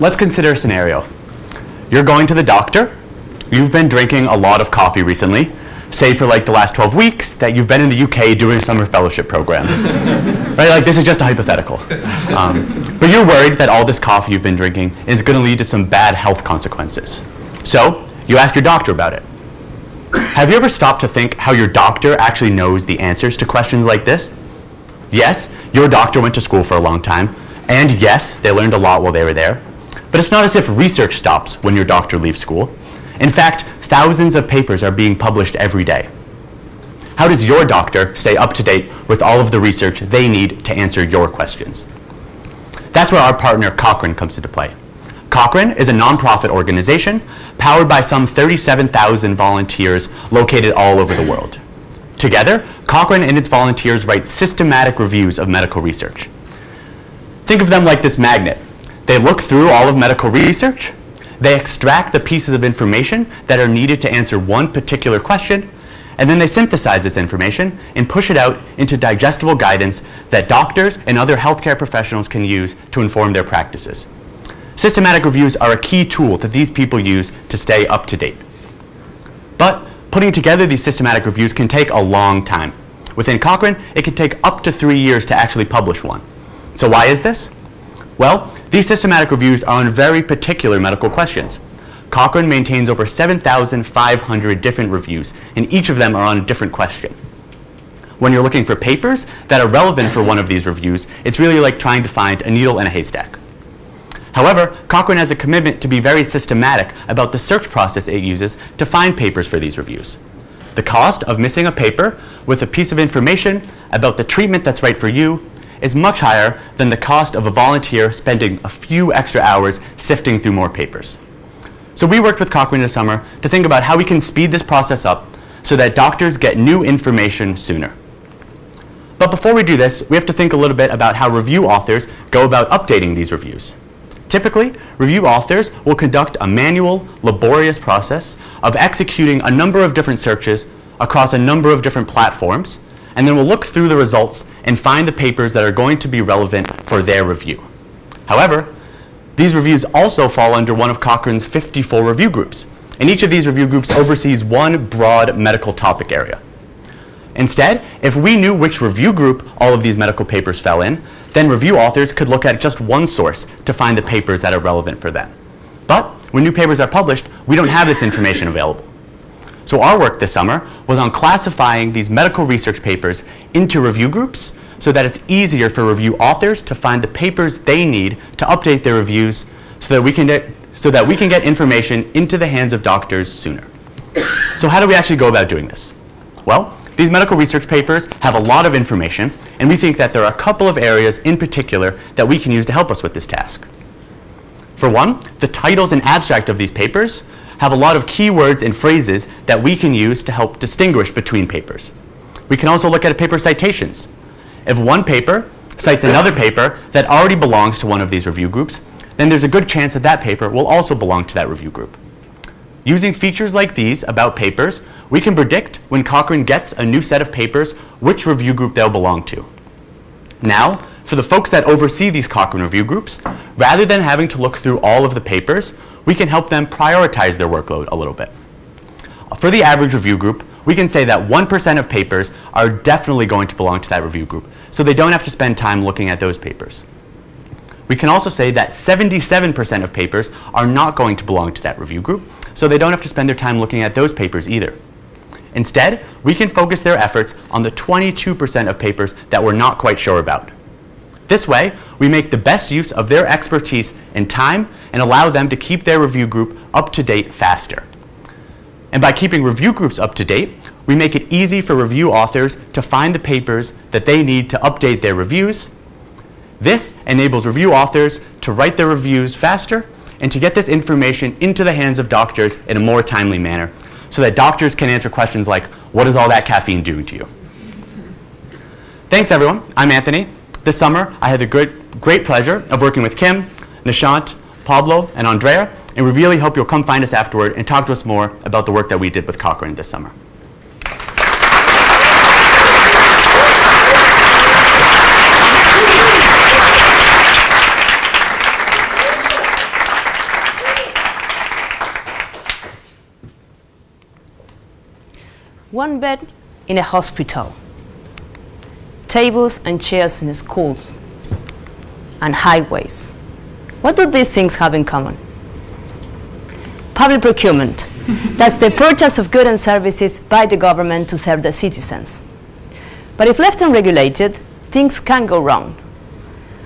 let's consider a scenario. You're going to the doctor. You've been drinking a lot of coffee recently, say for like the last 12 weeks that you've been in the UK doing a summer fellowship program. *laughs* right, like this is just a hypothetical. Um, but you're worried that all this coffee you've been drinking is going to lead to some bad health consequences. So you ask your doctor about it. Have you ever stopped to think how your doctor actually knows the answers to questions like this? Yes, your doctor went to school for a long time, and yes, they learned a lot while they were there. But it's not as if research stops when your doctor leaves school. In fact, thousands of papers are being published every day. How does your doctor stay up to date with all of the research they need to answer your questions? That's where our partner Cochrane comes into play. Cochrane is a nonprofit organization powered by some 37,000 volunteers located all over the world. Together, Cochrane and its volunteers write systematic reviews of medical research. Think of them like this magnet. They look through all of medical research, they extract the pieces of information that are needed to answer one particular question, and then they synthesize this information and push it out into digestible guidance that doctors and other healthcare professionals can use to inform their practices. Systematic reviews are a key tool that these people use to stay up to date. But putting together these systematic reviews can take a long time. Within Cochrane, it can take up to three years to actually publish one. So why is this? Well, these systematic reviews are on very particular medical questions. Cochrane maintains over 7,500 different reviews, and each of them are on a different question. When you're looking for papers that are relevant for one of these reviews, it's really like trying to find a needle in a haystack. However, Cochrane has a commitment to be very systematic about the search process it uses to find papers for these reviews. The cost of missing a paper with a piece of information about the treatment that's right for you is much higher than the cost of a volunteer spending a few extra hours sifting through more papers. So we worked with Cochrane this summer to think about how we can speed this process up so that doctors get new information sooner. But before we do this, we have to think a little bit about how review authors go about updating these reviews. Typically, review authors will conduct a manual, laborious process of executing a number of different searches across a number of different platforms and then we'll look through the results and find the papers that are going to be relevant for their review. However, these reviews also fall under one of Cochrane's 54 review groups, and each of these review groups oversees one broad medical topic area. Instead, if we knew which review group all of these medical papers fell in, then review authors could look at just one source to find the papers that are relevant for them. But when new papers are published, we don't have this information available. So our work this summer was on classifying these medical research papers into review groups so that it's easier for review authors to find the papers they need to update their reviews so that we can get, so that we can get information into the hands of doctors sooner. So how do we actually go about doing this? Well, these medical research papers have a lot of information, and we think that there are a couple of areas in particular that we can use to help us with this task. For one, the titles and abstract of these papers have a lot of keywords and phrases that we can use to help distinguish between papers. We can also look at paper citations. If one paper cites another paper that already belongs to one of these review groups, then there's a good chance that that paper will also belong to that review group. Using features like these about papers, we can predict when Cochrane gets a new set of papers which review group they'll belong to. Now, for the folks that oversee these Cochrane review groups, rather than having to look through all of the papers, we can help them prioritize their workload a little bit. for the average review group, we can say that 1% of papers are definitely going to belong to that review group, so they don't have to spend time looking at those papers. We can also say that 77% of papers are not going to belong to that review group, so they don't have to spend their time looking at those papers either. Instead, we can focus their efforts on the 22% of papers that we're not quite sure about. This way, we make the best use of their expertise and time and allow them to keep their review group up to date faster. And by keeping review groups up to date, we make it easy for review authors to find the papers that they need to update their reviews. This enables review authors to write their reviews faster and to get this information into the hands of doctors in a more timely manner so that doctors can answer questions like, what is all that caffeine doing to you? Thanks, everyone. I'm Anthony. This summer, I had the great, great pleasure of working with Kim, Nishant, Pablo, and Andrea, and we really hope you'll come find us afterward and talk to us more about the work that we did with Cochrane this summer. One bed in a hospital, tables and chairs in schools, and highways. What do these things have in common? Public procurement. *laughs* That's the purchase of goods and services by the government to serve the citizens. But if left unregulated, things can go wrong.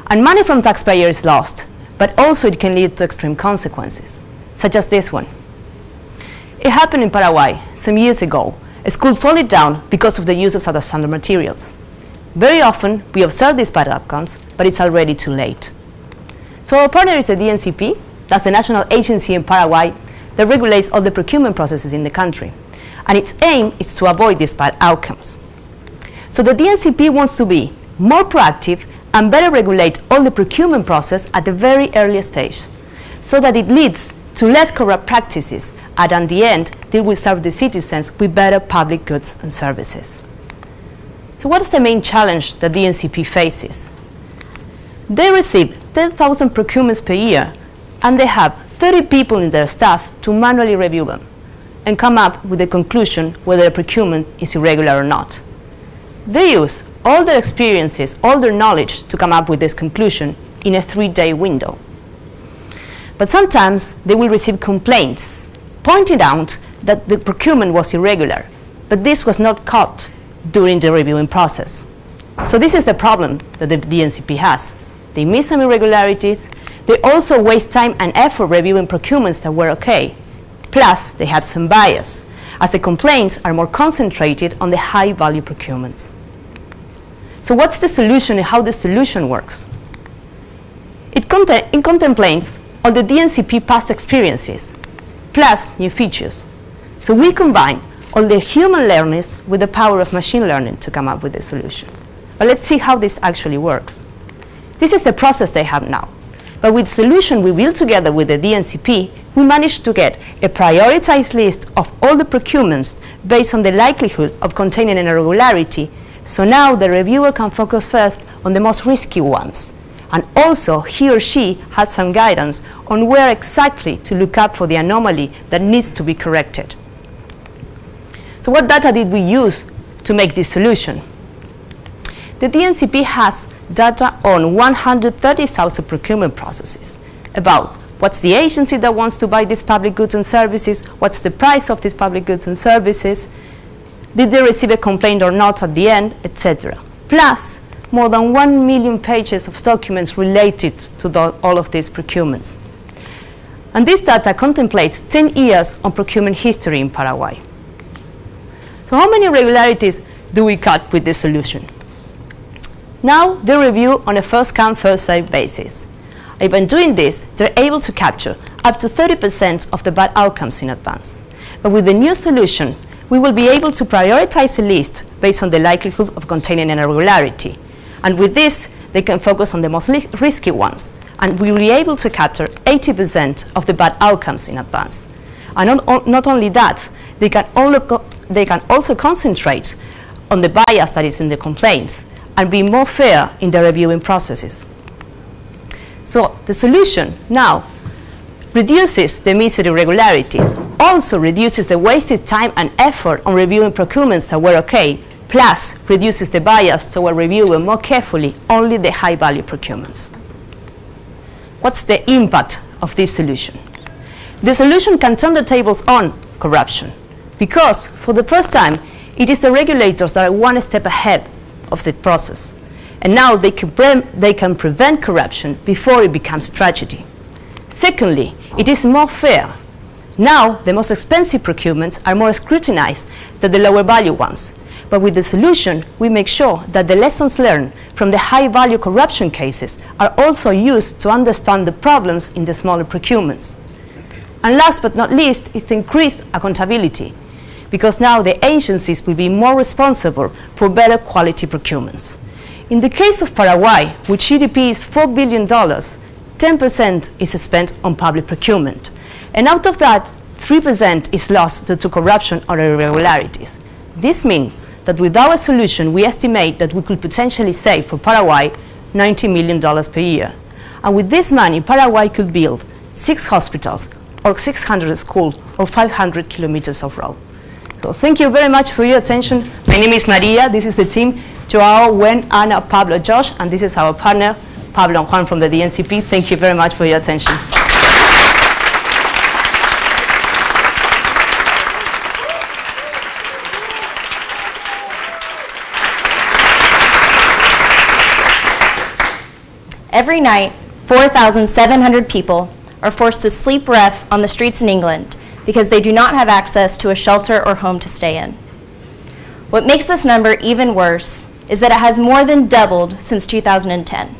And money from taxpayers is lost, but also it can lead to extreme consequences, such as this one. It happened in Paraguay some years ago a school falling down because of the use of substandard materials. Very often, we observe these bad outcomes, but it's already too late. So our partner is the DNCP, that's the national agency in Paraguay that regulates all the procurement processes in the country. And its aim is to avoid these bad outcomes. So the DNCP wants to be more proactive and better regulate all the procurement process at the very early stage so that it leads to less corrupt practices and at the end, they will serve the citizens with better public goods and services. So what is the main challenge that the DNCP faces? They receive 10,000 procurements per year and they have 30 people in their staff to manually review them and come up with a conclusion whether a procurement is irregular or not. They use all their experiences, all their knowledge to come up with this conclusion in a three-day window. But sometimes they will receive complaints pointing out that the procurement was irregular, but this was not caught during the reviewing process. So this is the problem that the DNCP has. They miss some irregularities. They also waste time and effort reviewing procurements that were okay. Plus, they have some bias, as the complaints are more concentrated on the high-value procurements. So what's the solution and how the solution works? It, it contemplates all the DNCP past experiences, plus new features. So we combine all the human learnings with the power of machine learning to come up with a solution. But let's see how this actually works. This is the process they have now. But with the solution we built together with the DNCP, we managed to get a prioritized list of all the procurements based on the likelihood of containing an irregularity. So now the reviewer can focus first on the most risky ones and also he or she has some guidance on where exactly to look up for the anomaly that needs to be corrected. So what data did we use to make this solution? The DNCP has data on 130,000 procurement processes about what's the agency that wants to buy these public goods and services, what's the price of these public goods and services, did they receive a complaint or not at the end, etc. Plus, more than 1 million pages of documents related to the, all of these procurements. And this data contemplates 10 years on procurement history in Paraguay. So how many irregularities do we cut with this solution? Now they review on a first come, first served basis. By doing this, they're able to capture up to 30% of the bad outcomes in advance. But with the new solution, we will be able to prioritize a list based on the likelihood of containing an irregularity. And with this, they can focus on the most risky ones. And we will be able to capture 80% of the bad outcomes in advance. And not, not only that, they can, they can also concentrate on the bias that is in the complaints and be more fair in the reviewing processes. So the solution now reduces the missed irregularities, also reduces the wasted time and effort on reviewing procurements that were okay, plus reduces the bias toward reviewing more carefully only the high-value procurements. What's the impact of this solution? The solution can turn the tables on corruption because, for the first time, it is the regulators that are one step ahead of the process. And now they can, they can prevent corruption before it becomes tragedy. Secondly, it is more fair. Now, the most expensive procurements are more scrutinized than the lower value ones. But with the solution, we make sure that the lessons learned from the high value corruption cases are also used to understand the problems in the smaller procurements. And last but not least is to increase accountability, because now the agencies will be more responsible for better quality procurements. In the case of Paraguay, which GDP is $4 billion, 10% is spent on public procurement. And out of that, 3% is lost due to corruption or irregularities. This means that with our solution, we estimate that we could potentially save for Paraguay $90 million per year. And with this money, Paraguay could build six hospitals, or 600 schools, or 500 kilometers of road. So thank you very much for your attention. My name is Maria. This is the team. Joao, Wen, Ana, Pablo, Josh, and this is our partner, Pablo and Juan from the DNCP. Thank you very much for your attention. Every night, 4,700 people are forced to sleep rough on the streets in England because they do not have access to a shelter or home to stay in. What makes this number even worse is that it has more than doubled since 2010.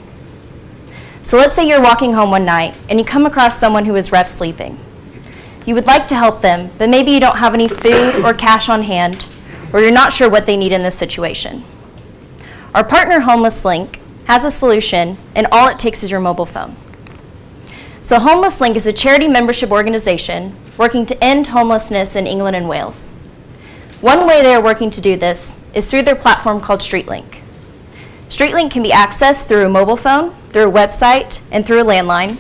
So let's say you're walking home one night and you come across someone who is rough sleeping. You would like to help them, but maybe you don't have any food or cash on hand, or you're not sure what they need in this situation. Our partner Homeless Link has a solution, and all it takes is your mobile phone. So Homeless Link is a charity membership organization working to end homelessness in England and Wales. One way they are working to do this is through their platform called StreetLink. StreetLink can be accessed through a mobile phone, through a website, and through a landline.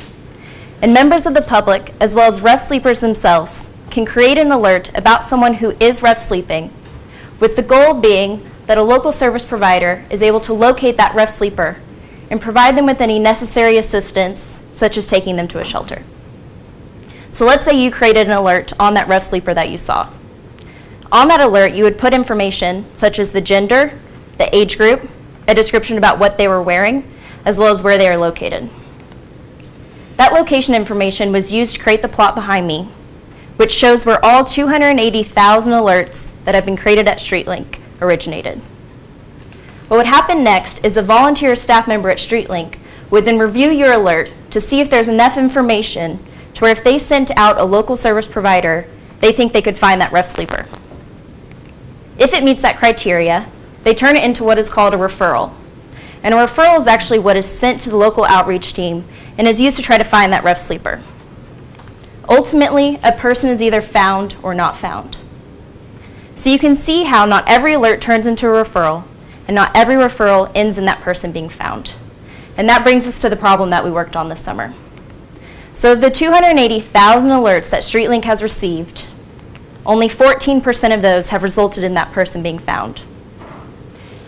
And members of the public, as well as rough sleepers themselves, can create an alert about someone who is rough sleeping, with the goal being that a local service provider is able to locate that rough sleeper and provide them with any necessary assistance, such as taking them to a shelter. So let's say you created an alert on that rough sleeper that you saw. On that alert, you would put information such as the gender, the age group, a description about what they were wearing, as well as where they are located. That location information was used to create the plot behind me, which shows where all 280,000 alerts that have been created at StreetLink originated. What would happen next is a volunteer staff member at StreetLink would then review your alert to see if there's enough information to where if they sent out a local service provider, they think they could find that rough sleeper. If it meets that criteria, they turn it into what is called a referral. And a referral is actually what is sent to the local outreach team and is used to try to find that rough sleeper. Ultimately, a person is either found or not found. So you can see how not every alert turns into a referral, and not every referral ends in that person being found. And that brings us to the problem that we worked on this summer. So of the 280,000 alerts that StreetLink has received, only 14% of those have resulted in that person being found.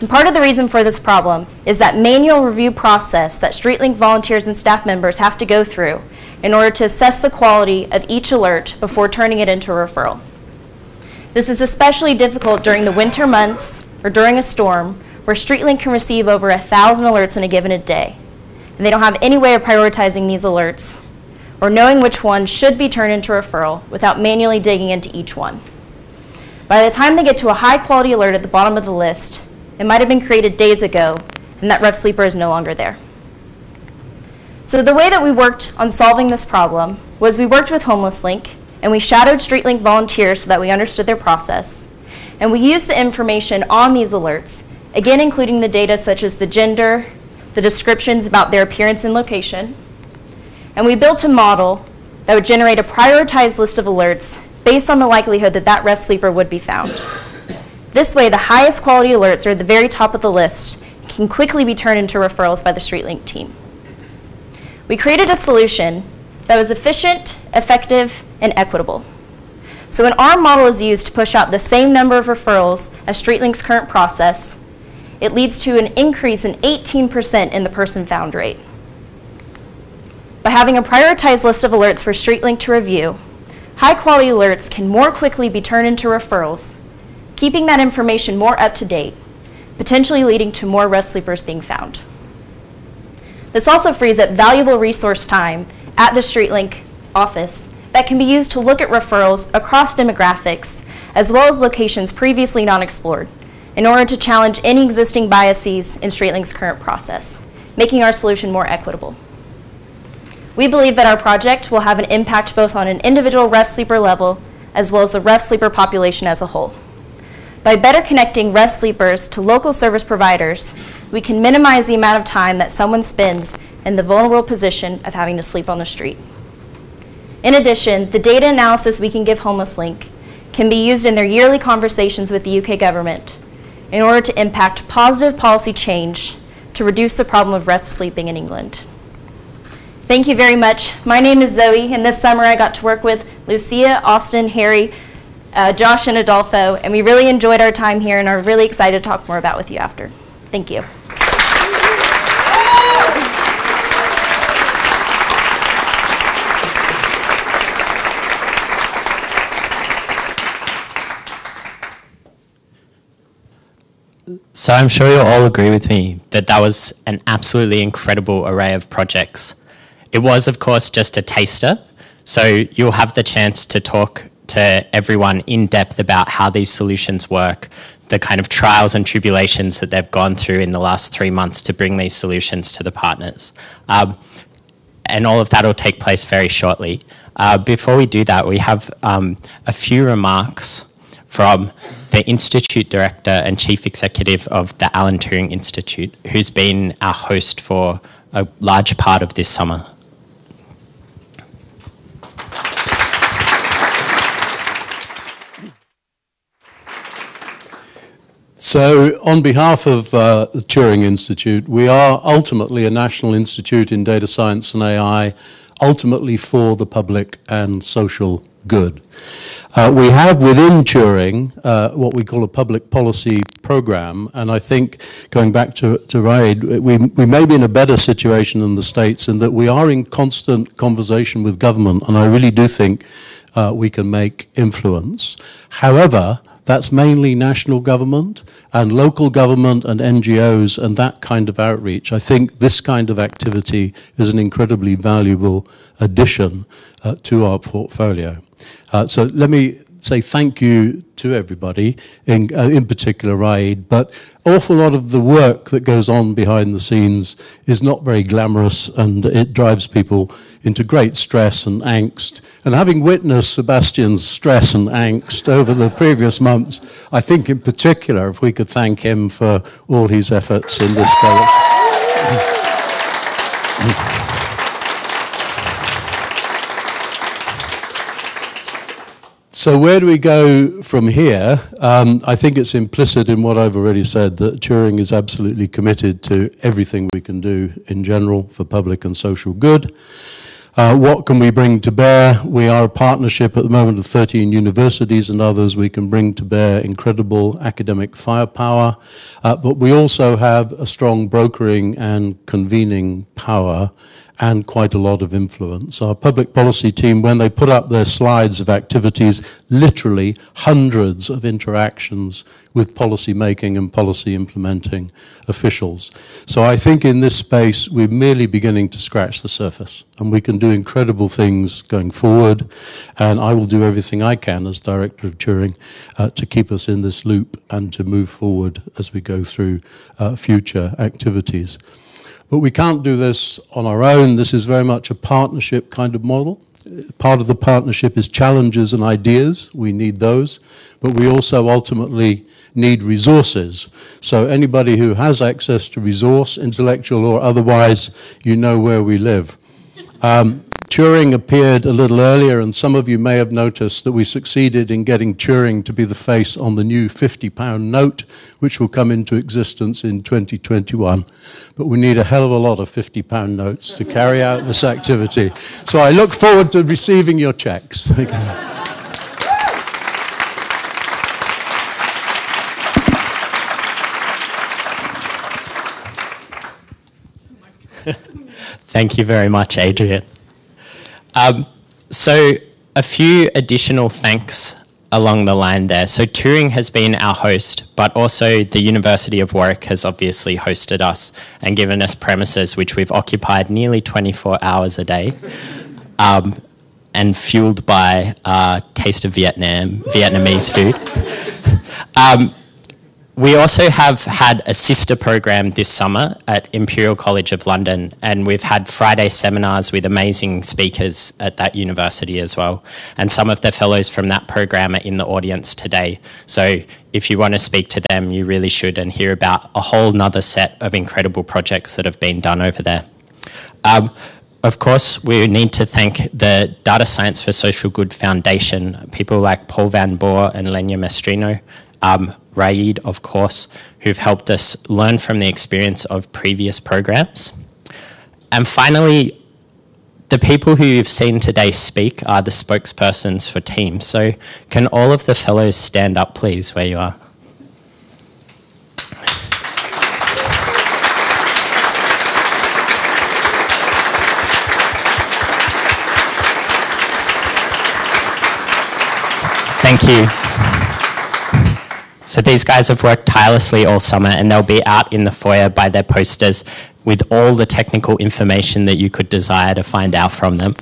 And part of the reason for this problem is that manual review process that StreetLink volunteers and staff members have to go through in order to assess the quality of each alert before turning it into a referral. This is especially difficult during the winter months or during a storm where StreetLink can receive over a thousand alerts in a given a day. And they don't have any way of prioritizing these alerts or knowing which one should be turned into referral without manually digging into each one. By the time they get to a high quality alert at the bottom of the list, it might have been created days ago and that rough sleeper is no longer there. So the way that we worked on solving this problem was we worked with Homeless Link and we shadowed StreetLink volunteers so that we understood their process. And we used the information on these alerts, again including the data such as the gender, the descriptions about their appearance and location, and we built a model that would generate a prioritized list of alerts based on the likelihood that that rough sleeper would be found. This way, the highest quality alerts are at the very top of the list and can quickly be turned into referrals by the StreetLink team. We created a solution that was efficient, effective, and equitable. So when our model is used to push out the same number of referrals as StreetLink's current process, it leads to an increase in 18% in the person found rate. By having a prioritized list of alerts for StreetLink to review, high quality alerts can more quickly be turned into referrals, keeping that information more up to date, potentially leading to more rest sleepers being found. This also frees up valuable resource time at the StreetLink office that can be used to look at referrals across demographics as well as locations previously not explored in order to challenge any existing biases in StreetLink's current process, making our solution more equitable. We believe that our project will have an impact both on an individual rough sleeper level as well as the rough sleeper population as a whole. By better connecting rough sleepers to local service providers, we can minimize the amount of time that someone spends in the vulnerable position of having to sleep on the street. In addition, the data analysis we can give HomelessLink can be used in their yearly conversations with the UK government in order to impact positive policy change to reduce the problem of rough sleeping in England. Thank you very much. My name is Zoe, and this summer I got to work with Lucia, Austin, Harry, uh, Josh, and Adolfo, and we really enjoyed our time here and are really excited to talk more about with you after. Thank you. So I'm sure you'll all agree with me that that was an absolutely incredible array of projects. It was, of course, just a taster, so you'll have the chance to talk to everyone in depth about how these solutions work, the kind of trials and tribulations that they've gone through in the last three months to bring these solutions to the partners. Um, and all of that will take place very shortly. Uh, before we do that, we have um, a few remarks from the Institute Director and Chief Executive of the Alan Turing Institute, who's been our host for a large part of this summer. So, on behalf of uh, the Turing Institute, we are ultimately a national institute in data science and AI, ultimately for the public and social good. Uh, we have within Turing uh, what we call a public policy program, and I think going back to, to Rayid, we, we may be in a better situation than the States in that we are in constant conversation with government, and I really do think uh, we can make influence. However, that's mainly national government and local government and NGOs and that kind of outreach. I think this kind of activity is an incredibly valuable addition uh, to our portfolio. Uh, so let me say thank you to everybody, in, uh, in particular Rayid, but awful lot of the work that goes on behind the scenes is not very glamorous and it drives people into great stress and angst. And having witnessed Sebastian's stress and angst over the previous months, I think in particular if we could thank him for all his efforts in this direction. So where do we go from here? Um, I think it's implicit in what I've already said that Turing is absolutely committed to everything we can do in general for public and social good. Uh, what can we bring to bear? We are a partnership at the moment of 13 universities and others. We can bring to bear incredible academic firepower, uh, but we also have a strong brokering and convening power and quite a lot of influence. Our public policy team, when they put up their slides of activities, literally hundreds of interactions with policy making and policy implementing officials. So I think in this space, we're merely beginning to scratch the surface and we can do incredible things going forward. And I will do everything I can as director of Turing uh, to keep us in this loop and to move forward as we go through uh, future activities. But we can't do this on our own. This is very much a partnership kind of model. Part of the partnership is challenges and ideas. We need those. But we also ultimately need resources. So anybody who has access to resource, intellectual or otherwise, you know where we live. Um, Turing appeared a little earlier, and some of you may have noticed that we succeeded in getting Turing to be the face on the new £50 note, which will come into existence in 2021. But we need a hell of a lot of £50 notes to carry out this activity. So I look forward to receiving your checks. *laughs* Thank you Thank you very much, Adrian. Um, so, a few additional thanks along the line there. So, Turing has been our host, but also the University of Warwick has obviously hosted us and given us premises which we've occupied nearly 24 hours a day. Um, and fueled by uh, Taste of Vietnam, Vietnamese food. *laughs* Um, we also have had a sister program this summer at Imperial College of London, and we've had Friday seminars with amazing speakers at that university as well. And some of the fellows from that program are in the audience today. So if you want to speak to them, you really should and hear about a whole nother set of incredible projects that have been done over there. Um, of course, we need to thank the Data Science for Social Good Foundation, people like Paul Van Boer and Lenya Mestrino, um, Rayid, of course, who've helped us learn from the experience of previous programs. And finally, the people who you've seen today speak are the spokespersons for teams. So can all of the fellows stand up, please, where you are? Thank you. So these guys have worked tirelessly all summer and they'll be out in the foyer by their posters with all the technical information that you could desire to find out from them.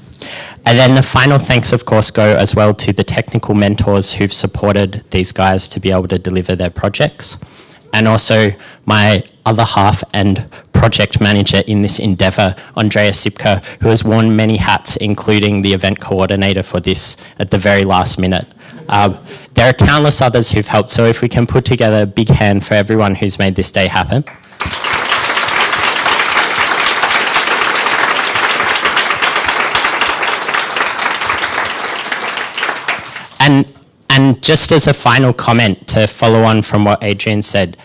And then the final thanks, of course, go as well to the technical mentors who've supported these guys to be able to deliver their projects. And also my other half and project manager in this endeavor, Andrea Sipka, who has worn many hats, including the event coordinator for this at the very last minute. Um, there are countless others who've helped, so if we can put together a big hand for everyone who's made this day happen. And, and just as a final comment to follow on from what Adrian said,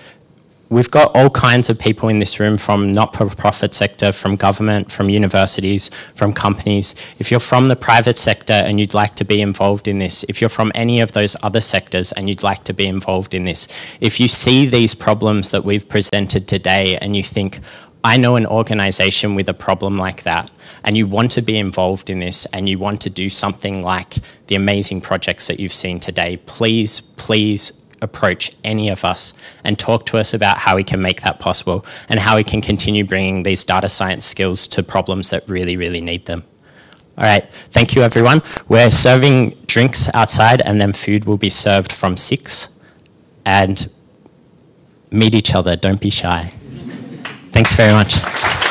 We've got all kinds of people in this room from not-for-profit sector, from government, from universities, from companies. If you're from the private sector and you'd like to be involved in this, if you're from any of those other sectors and you'd like to be involved in this, if you see these problems that we've presented today and you think, I know an organization with a problem like that, and you want to be involved in this and you want to do something like the amazing projects that you've seen today, please, please approach any of us and talk to us about how we can make that possible and how we can continue bringing these data science skills to problems that really, really need them. All right, thank you everyone. We're serving drinks outside and then food will be served from six. And meet each other, don't be shy. Thanks very much.